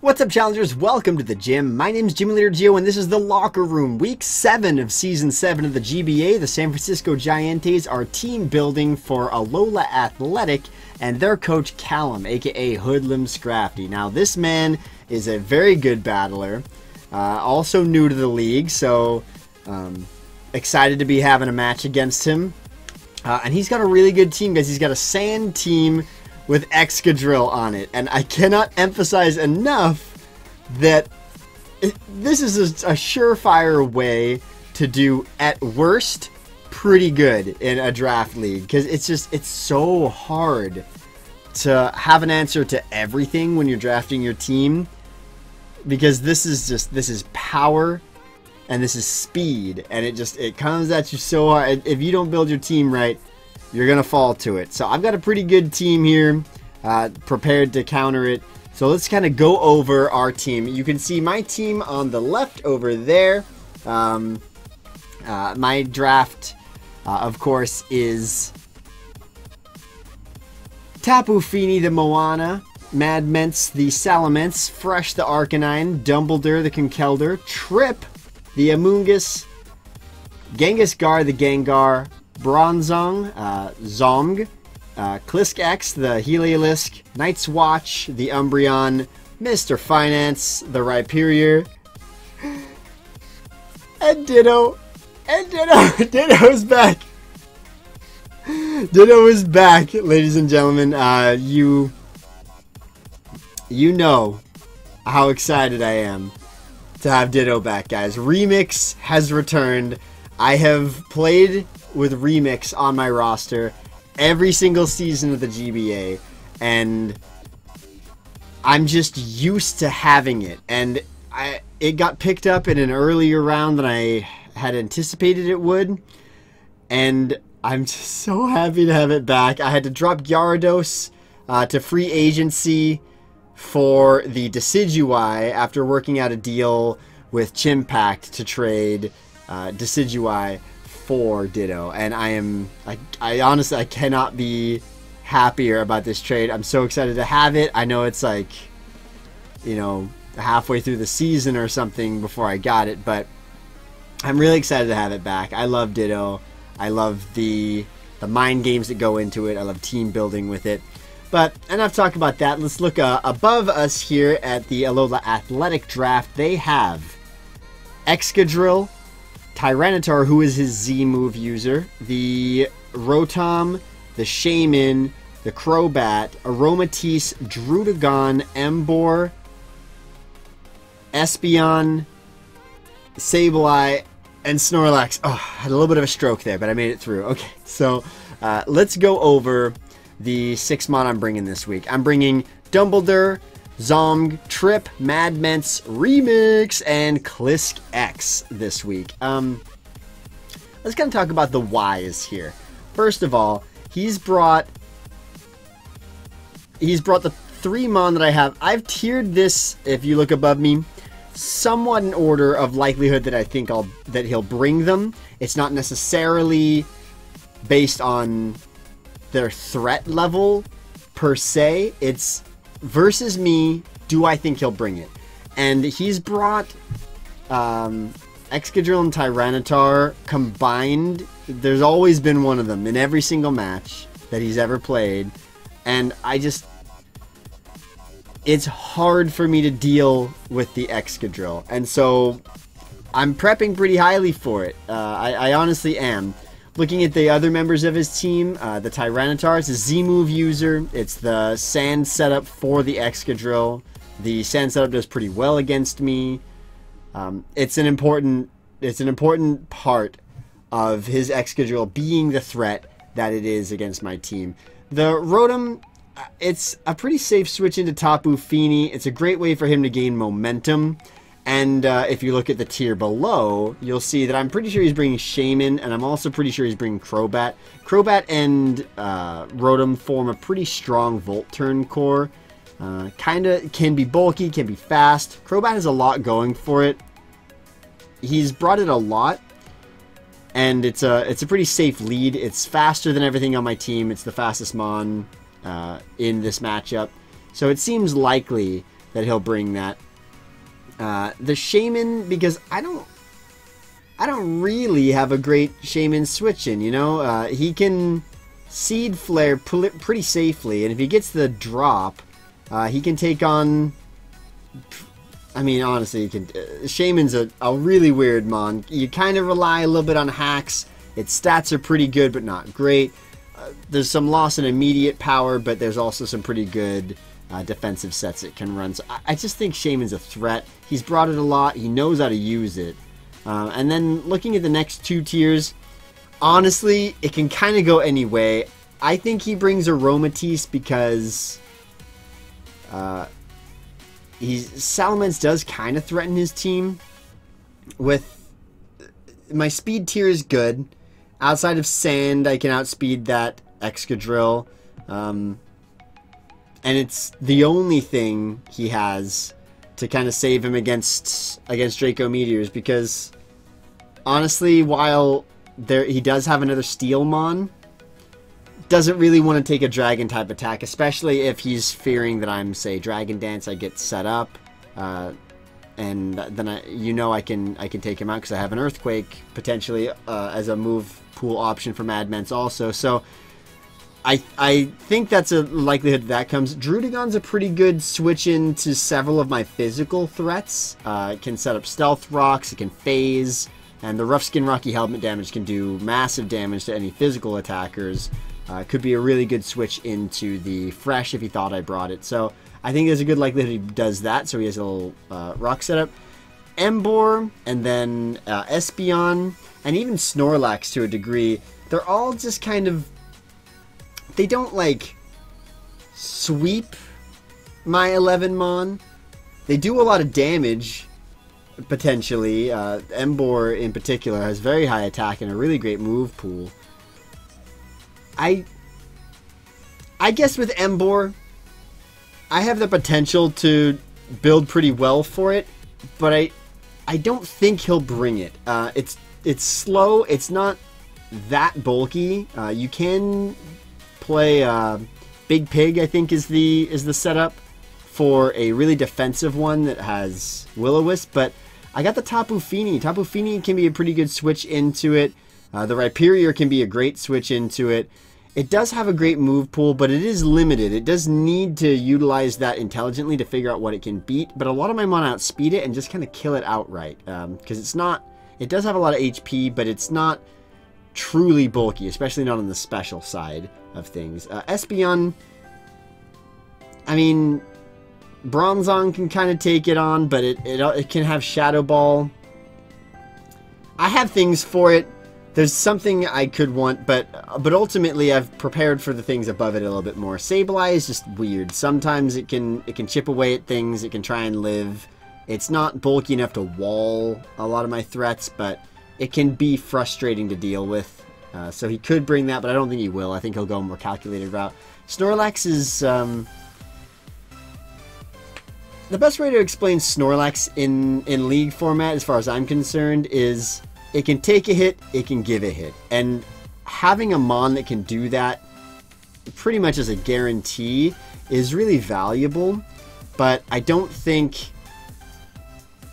What's up, challengers? Welcome to the gym. My name is Gym Leader Geo, and this is the Locker Room, Week 7 of Season 7 of the GBA. The San Francisco GiEnteis are team building for Alola Athletic and their coach Callum, aka Hoodlum Scrafty. Now, this man is a very good battler, uh, also new to the league, so um, excited to be having a match against him. Uh, and he's got a really good team, guys. He's got a sand team with Excadrill on it. And I cannot emphasize enough that it, this is a, a surefire way to do, at worst, pretty good in a draft league. Because it's just, it's so hard to have an answer to everything when you're drafting your team. Because this is just, this is power and this is speed. And it just, it comes at you so hard. If you don't build your team right, you're going to fall to it. So I've got a pretty good team here uh, prepared to counter it. So let's kind of go over our team. You can see my team on the left over there. Um, uh, my draft, uh, of course, is Tapu Fini the Moana, Mad Ments the Salamence, Fresh the Arcanine, Dumbledore the Conkeldurr, Trip the Amoonguss, Genghis-Gar the Gengar, Bronzong, uh, Zong, uh, Klisk X, the Heliolisk, Night's Watch, the Umbreon, Mr. Finance, the Rhyperior, and Ditto. And Ditto! Ditto's back! Ditto is back, ladies and gentlemen. Uh, you, you know how excited I am to have Ditto back, guys. Remix has returned. I have played with Remix on my roster every single season of the GBA, and I'm just used to having it. And I it got picked up in an earlier round than I had anticipated it would, and I'm just so happy to have it back. I had to drop Gyarados uh, to free agency for the Decidueye after working out a deal with Chimpact to trade uh, Decidueye for Ditto, and I am I, I honestly I cannot be happier about this trade. I'm so excited to have it. I know it's like you know halfway through the season or something before I got it, but I'm really excited to have it back. I love Ditto. I love the the mind games that go into it. I love team building with it. But enough talk about that. Let's look uh, above us here at the Alola Athletic Draft. They have Excadrill, Tyranitar, who is his Z move user, the Rotom, the Shaymin, the Crobat, Aromatisse, Druddigon, Emboar, Espeon, Sableye, and Snorlax. Oh, I had a little bit of a stroke there, but I made it through. Okay, so uh, let's go over the six mon I'm bringing this week. I'm bringing Dumbledore, Zong, Trip, Mad Remix, and Klisk X this week. Um, let's kind of talk about the whys here. First of all, he's brought he's brought the three mon that I have. I've tiered this, if you look above me, somewhat in order of likelihood that I think I'll that he'll bring them. It's not necessarily based on their threat level per se. It's versus me, do I think he'll bring it? And he's brought um, Excadrill and Tyranitar combined. There's always been one of them in every single match that he's ever played. And I just. It's hard for me to deal with the Excadrill. And so I'm prepping pretty highly for it. Uh, I, I honestly am. Looking at the other members of his team, uh, the Tyranitar is a Z-move user. It's the sand setup for the Excadrill. The sand setup does pretty well against me. Um, it's an important it's an important part of his Excadrill being the threat that it is against my team. The Rotom, uh, it's a pretty safe switch into Tapu Fini. It's a great way for him to gain momentum. And uh, if you look at the tier below, you'll see that I'm pretty sure he's bringing Shaymin, and I'm also pretty sure he's bringing Crobat. Crobat and uh, Rotom form a pretty strong Volt Turn core. Uh, kind of can be bulky, can be fast. Crobat has a lot going for it. He's brought it a lot, and it's a it's a pretty safe lead. It's faster than everything on my team. It's the fastest Mon uh, in this matchup, so it seems likely that he'll bring that. Uh, the Shaymin, because I don't, I don't really have a great Shaymin switch in. You know, uh, he can seed flare pretty safely, and if he gets the drop, uh, he can take on. I mean, honestly, you can. Uh, Shaymin's a, a really weird mon. You kind of rely a little bit on hacks. Its stats are pretty good, but not great. Uh, there's some loss in immediate power, but there's also some pretty good uh, defensive sets it can run. So I, I, just think Shaymin's a threat. He's brought it a lot. He knows how to use it. Uh, and then looking at the next two tiers, honestly, it can kind of go any way. I think he brings Aromatisse because uh, he's Salamence does kind of threaten his team. With my speed tier is good. Outside of Sand, I can outspeed that Excadrill. Um, and it's the only thing he has to kind of save him against against Draco Meteors because honestly, while there he does have another Steel Mon, doesn't really want to take a Dragon type attack, especially if he's fearing that I'm say Dragon Dance. I get set up, uh, and then I, you know I can I can take him out because I have an Earthquake potentially uh, as a move pool option for Mad Ments also. So I I think that's a likelihood that comes. Druddigon's a pretty good switch into several of my physical threats. Uh, it can set up stealth rocks, it can phase, and the rough skin rocky helmet damage can do massive damage to any physical attackers. Uh, could be a really good switch into the fresh if he thought I brought it. So I think there's a good likelihood he does that. So he has a little uh, rock setup. Emboar and then uh, Espeon and even Snorlax to a degree. They're all just kind of they don't like sweep my 11 Mon. They do a lot of damage, potentially. Uh, Emboar, in particular, has very high attack and a really great move pool. I, I guess with Emboar, I have the potential to build pretty well for it, but I, I don't think he'll bring it. Uh, it's it's slow. It's not that bulky. Uh, you can play uh, Big Pig. I think is the is the setup for a really defensive one that has Will-O-Wisp. But I got the Tapu Fini. Tapu Fini can be a pretty good switch into it. Uh, the Rhyperior can be a great switch into it. It does have a great move pool, but it is limited. It does need to utilize that intelligently to figure out what it can beat. But a lot of my mon outspeed it and just kind of kill it outright. Because um, it's not... It does have a lot of HP, but it's not truly bulky, especially not on the special side of things. Uh, Espeon, I mean, Bronzong can kind of take it on, but it, it, it can have Shadow Ball. I have things for it. There's something I could want, but but ultimately I've prepared for the things above it a little bit more. Sableye is just weird. Sometimes it can it can chip away at things. It can try and live. It's not bulky enough to wall a lot of my threats, but it can be frustrating to deal with. Uh, so he could bring that, but I don't think he will. I think he'll go a more calculated route. Snorlax is... Um, the best way to explain Snorlax in, in League format, as far as I'm concerned, is it can take a hit, it can give a hit. And having a Mon that can do that pretty much as a guarantee is really valuable. But I don't think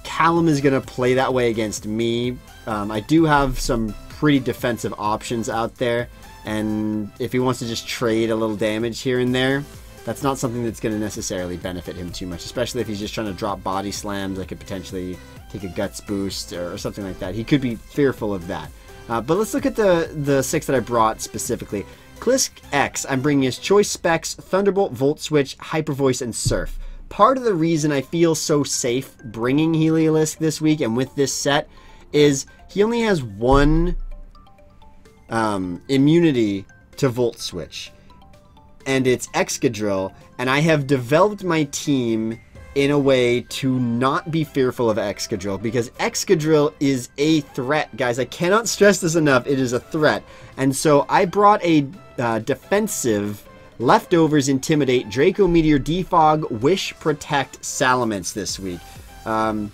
Callum is going to play that way against me. Um, I do have some pretty defensive options out there. And if he wants to just trade a little damage here and there, that's not something that's going to necessarily benefit him too much, especially if he's just trying to drop body slams that could potentially take a guts boost or, or something like that. He could be fearful of that. Uh, but let's look at the, the six that I brought specifically. Clisk X, I'm bringing his Choice Specs, Thunderbolt, Volt Switch, Hyper Voice, and Surf. Part of the reason I feel so safe bringing Heliolisk this week and with this set is he only has one um, immunity to Volt Switch. And it's Excadrill, and I have developed my team in a way to not be fearful of Excadrill because Excadrill is a threat, guys. I cannot stress this enough. It is a threat. And so I brought a uh, defensive Leftovers Intimidate, Draco Meteor, Defog, Wish, Protect, Salamence this week. Um,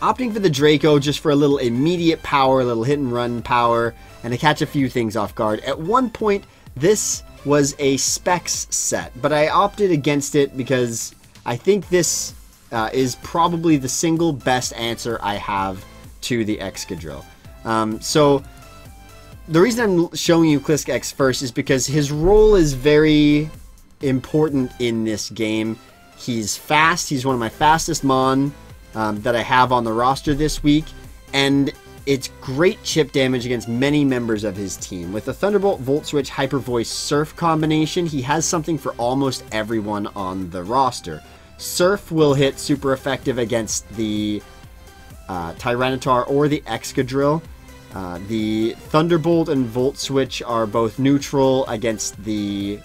opting for the Draco just for a little immediate power, a little hit and run power and to catch a few things off guard. At one point, this was a specs set, but I opted against it because I think this uh, is probably the single best answer I have to the Excadrill. Um, so the reason I'm showing you Clisk X first is because his role is very important in this game. He's fast. He's one of my fastest Mon um, that I have on the roster this week, and it's great chip damage against many members of his team. With the Thunderbolt, Volt Switch, Hyper Voice, Surf combination, he has something for almost everyone on the roster. Surf will hit super effective against the uh, Tyranitar or the Excadrill. Uh, the Thunderbolt and Volt Switch are both neutral against the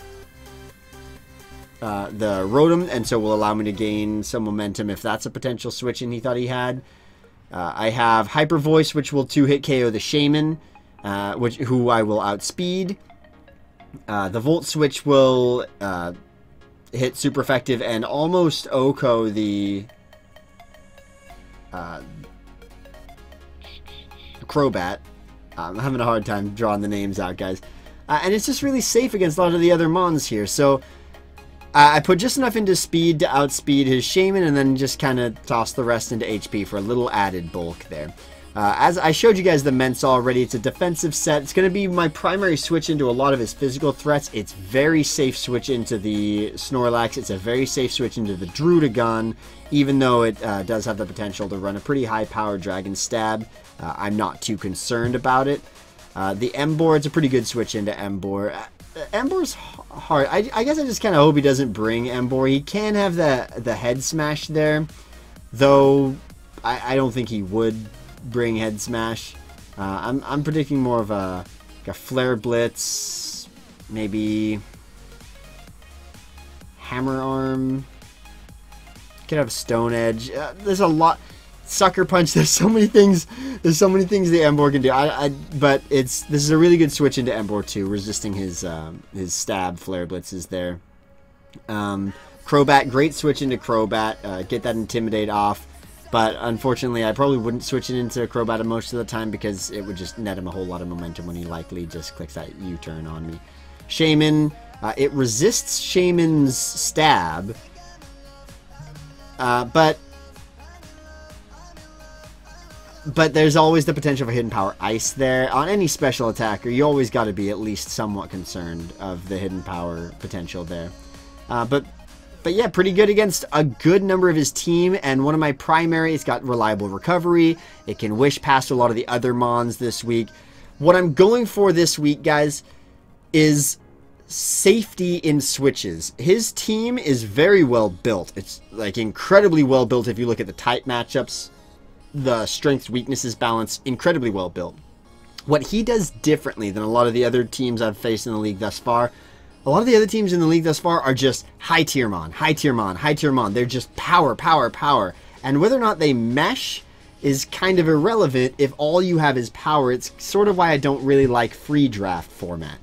uh, the Rotom, and so will allow me to gain some momentum if that's a potential switch and he thought he had. Uh, I have Hyper Voice, which will two hit KO the Shaymin, uh, which who I will outspeed. Uh, the Volt Switch will uh, hit super effective and almost the uh, Crobat. I'm having a hard time drawing the names out, guys. And it's just really safe against a lot of the other Mons here. So I put just enough into speed to outspeed his Shaymin and then just kind of toss the rest into HP for a little added bulk there. Uh, as I showed you guys the Mensa already, it's a defensive set. It's going to be my primary switch into a lot of his physical threats. It's very safe switch into the Snorlax. It's a very safe switch into the Druddigon, even though it uh, does have the potential to run a pretty high power Dragon Stab. Uh, I'm not too concerned about it. Uh, the Emboar, it's a pretty good switch into Emboar. Emboar's hard. I, I guess I just kind of hope he doesn't bring Emboar. He can have the the head smash there, though I, I don't think he would bring head smash. Uh, I'm, I'm predicting more of a, like a flare blitz, maybe hammer arm. Could have stone edge. Uh, there's a lot sucker punch. There's so many things. There's so many things the Emboar can do. I, I, but it's this is a really good switch into Emboar too, resisting his um, his stab flare blitzes there. Um, Crobat, great switch into Crobat. Uh, get that intimidate off. But unfortunately, I probably wouldn't switch it into Crobat most of the time because it would just net him a whole lot of momentum when he likely just clicks that U-turn on me. Shaymin, uh, it resists Shaymin's stab, uh, but but there's always the potential for hidden power ice there. On any special attacker, you always got to be at least somewhat concerned of the hidden power potential there. Uh, but but yeah, pretty good against a good number of his team, and one of my primary, it's got reliable recovery. It can wish past a lot of the other Mons this week. What I'm going for this week, guys, is safety in switches. His team is very well built. It's like incredibly well built if you look at the type matchups the strengths weaknesses balance incredibly well built. What he does differently than a lot of the other teams I've faced in the league thus far, a lot of the other teams in the league thus far are just high tier mon, high tier mon, high tier mon. They're just power, power, power. And whether or not they mesh is kind of irrelevant if all you have is power. It's sort of why I don't really like free draft format.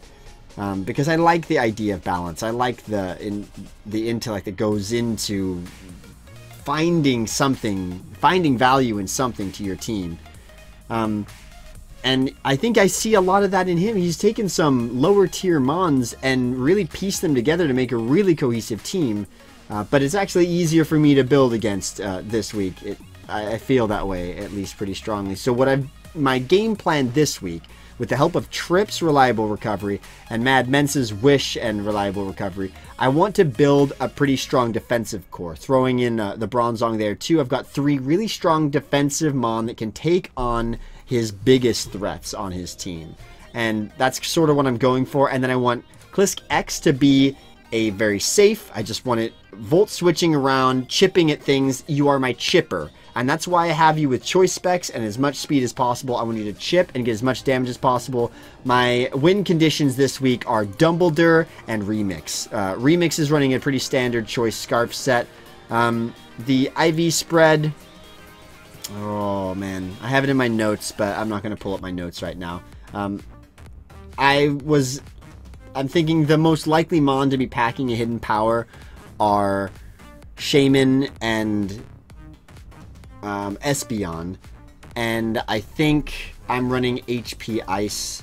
Um, because I like the idea of balance. I like the in, the intellect that goes into finding something, finding value in something to your team. Um, and I think I see a lot of that in him. He's taken some lower tier Mons and really pieced them together to make a really cohesive team. Uh, but it's actually easier for me to build against uh, this week. It, I, I, feel that way at least pretty strongly. So what I've my game plan this week with the help of Trip's Reliable Recovery and Mad Mensa's Wish and Reliable Recovery, I want to build a pretty strong defensive core. Throwing in uh, the Bronzong there too, I've got three really strong defensive Mon that can take on his biggest threats on his team. And that's sort of what I'm going for. And then I want Clisk X to be a very safe, I just want it volt switching around, chipping at things. You are my chipper. And that's why I have you with choice specs and as much speed as possible. I want you to chip and get as much damage as possible. My win conditions this week are Dumbledore and Remix. Uh, Remix is running a pretty standard choice scarf set. Um, the IV spread, oh man, I have it in my notes, but I'm not going to pull up my notes right now. Um, I was, I'm thinking the most likely Mon to be packing a hidden power are Shaymin and um, Espeon, and I think I'm running HP Ice.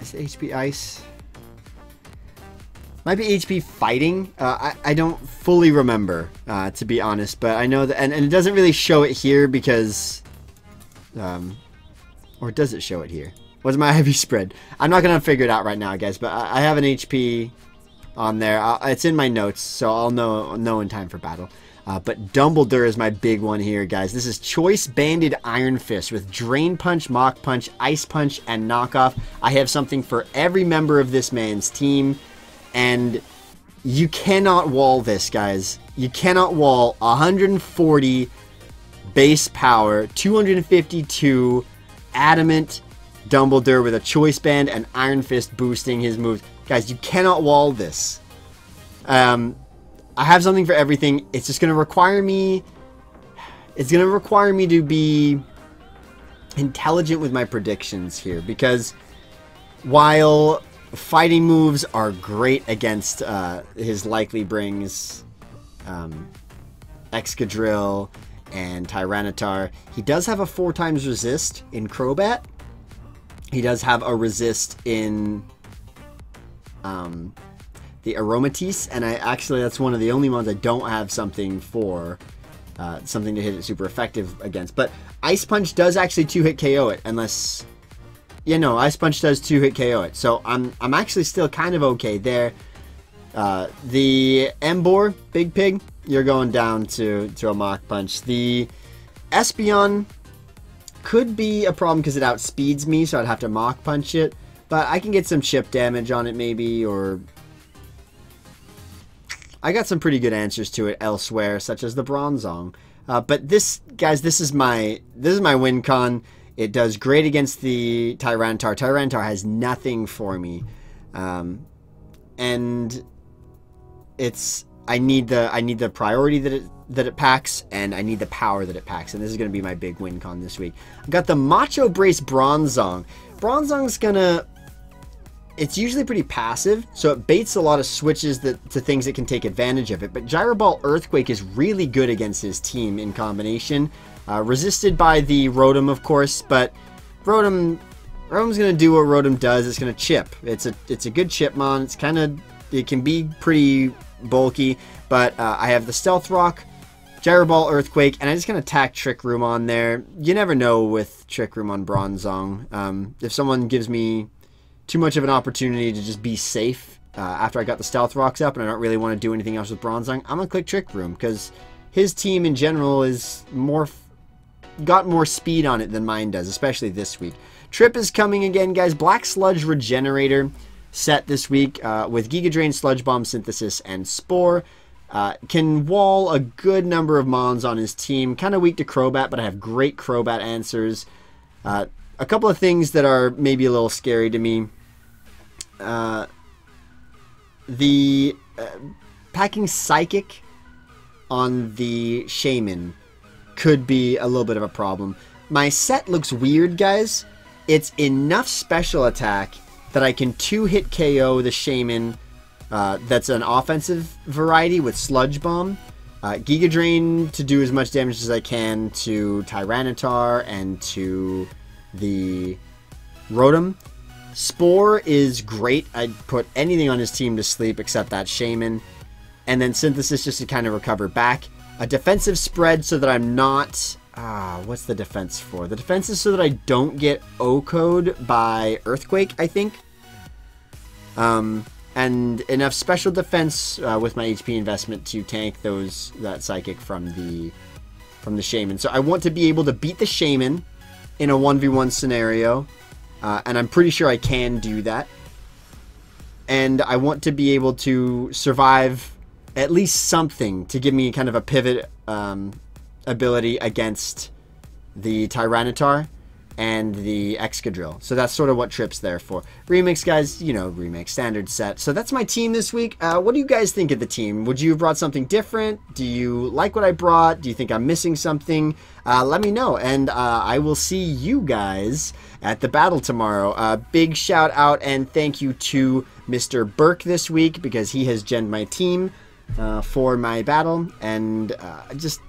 Is it HP Ice? Might be HP fighting. Uh, I, I don't fully remember, uh, to be honest. But I know that, and, and it doesn't really show it here because, um, or does it show it here? What's my heavy spread? I'm not gonna figure it out right now, guys. But I, I have an HP on there. it's in my notes, so I'll know know in time for battle. Uh, but Dumbledore is my big one here, guys. This is Choice Banded Iron Fist with Drain Punch, Mach Punch, Ice Punch, and Knockoff. I have something for every member of this man's team, and you cannot wall this, guys. You cannot wall 140 base power, 252 adamant Dumbledore with a Choice Band and Iron Fist boosting his moves. Guys, you cannot wall this. Um, I have something for everything. It's just going to require me... It's going to require me to be intelligent with my predictions here. Because while fighting moves are great against uh, his likely brings um, Excadrill and Tyranitar, he does have a four times resist in Crobat. He does have a resist in um, the Aromatisse, and I actually that's one of the only ones I don't have something for. Uh, something to hit it super effective against. But Ice Punch does actually two hit KO it, unless yeah, no, Ice Punch does two hit KO it. So I'm I'm actually still kind of okay there. Uh, the Emboar, Big Pig, you're going down to to a Mach Punch. The Espeon could be a problem because it outspeeds me, so I'd have to Mach Punch it. But I can get some chip damage on it maybe, or... I got some pretty good answers to it elsewhere, such as the Bronzong. Uh, but this, guys, this is my this is my win con. It does great against the Tyranitar. Tyranitar has nothing for me, um, and it's I need the I need the priority that it that it packs, and I need the power that it packs. And this is going to be my big win con this week. I've got the Macho Brace Bronzong. Bronzong's gonna it's usually pretty passive, so it baits a lot of switches that, to things that can take advantage of it. But Gyro Ball Earthquake is really good against his team in combination. Uh, resisted by the Rotom, of course, but Rotom, Rotom's gonna do what Rotom does. It's gonna chip. It's a it's a good chipmon. It's kind of it can be pretty bulky, but uh, I have the Stealth Rock, Gyro Ball Earthquake, and I just gonna attack Trick Room on there. You never know with Trick Room on Bronzong. Um, if someone gives me too much of an opportunity to just be safe uh, after I got the Stealth Rocks up and I don't really want to do anything else with Bronzong, I'm going to click Trick Room because his team in general is more got more speed on it than mine does, especially this week. Trip is coming again, guys. Black Sludge Regenerator set this week uh, with Giga Drain, Sludge Bomb Synthesis, and Spore. Uh, can wall a good number of Mons on his team. Kind of weak to Crobat, but I have great Crobat answers. Uh, a couple of things that are maybe a little scary to me. Uh, the uh, packing psychic on the Shaymin could be a little bit of a problem. My set looks weird, guys. It's enough special attack that I can two hit KO the Shaymin. Uh, that's an offensive variety with sludge bomb. Uh, Giga Drain to do as much damage as I can to Tyranitar and to the Rotom. Spore is great. I'd put anything on his team to sleep except that Shaymin. And then Synthesis just to kind of recover back. A defensive spread so that I'm not... Ah, what's the defense for? The defense is so that I don't get OHKO'd by Earthquake, I think. Um, and enough special defense uh, with my HP investment to tank those that Psychic from the from the Shaymin. So I want to be able to beat the Shaymin in a 1v1 scenario. Uh, and I'm pretty sure I can do that. And I want to be able to survive at least something to give me kind of a pivot um, ability against the Tyranitar and the Excadrill. So that's sort of what Trip's there for. Remix, guys, you know, remix, standard set. So that's my team this week. Uh, what do you guys think of the team? Would you have brought something different? Do you like what I brought? Do you think I'm missing something? Uh, let me know, and uh, I will see you guys at the battle tomorrow. Uh, big shout out and thank you to Mr. Burke this week because he has genned my team uh, for my battle, and uh, just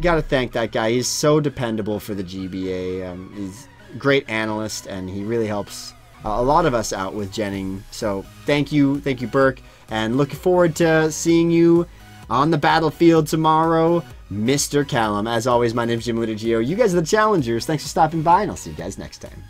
gotta thank that guy. He's so dependable for the GBA. Um, he's great analyst, and he really helps uh, a lot of us out with genning. So thank you, thank you, Burke, and looking forward to seeing you on the battlefield tomorrow, Mr. Callum. As always, my name's Gym Leader Geo. You guys are the challengers. Thanks for stopping by, and I'll see you guys next time.